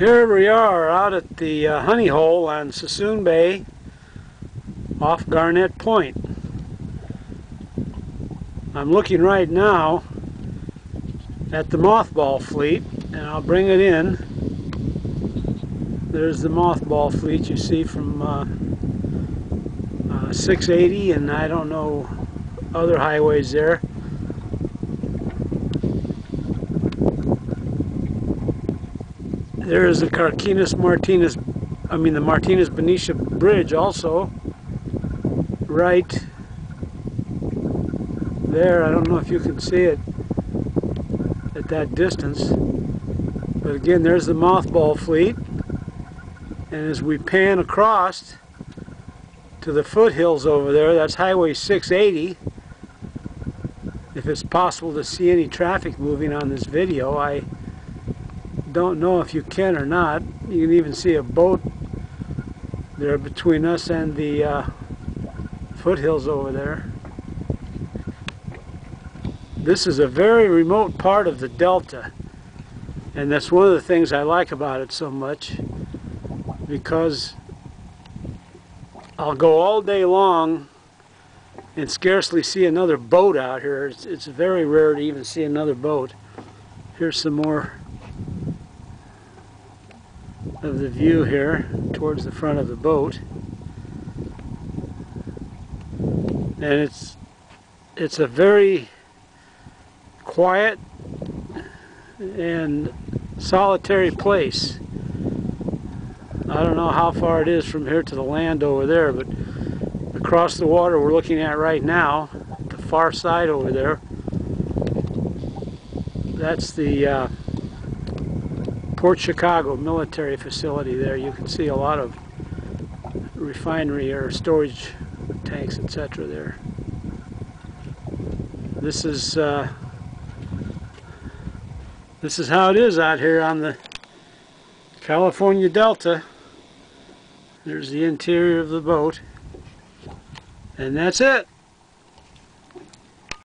Here we are out at the uh, honey hole on Suisun Bay off Garnet Point. I'm looking right now at the mothball fleet and I'll bring it in. There's the mothball fleet you see from uh, uh, 680 and I don't know other highways there. There is the Carquinez Martinez, I mean the Martinez Benicia Bridge also, right there. I don't know if you can see it at that distance. But again, there's the mothball fleet. And as we pan across to the foothills over there, that's Highway 680. If it's possible to see any traffic moving on this video, I don't know if you can or not. You can even see a boat there between us and the uh, foothills over there. This is a very remote part of the Delta and that's one of the things I like about it so much because I'll go all day long and scarcely see another boat out here. It's, it's very rare to even see another boat. Here's some more of the view here towards the front of the boat. And it's it's a very quiet and solitary place. I don't know how far it is from here to the land over there, but across the water we're looking at right now, the far side over there, that's the uh, Port Chicago military facility there. You can see a lot of refinery or storage tanks, etc. there. This is uh, this is how it is out here on the California Delta. There's the interior of the boat. And that's it.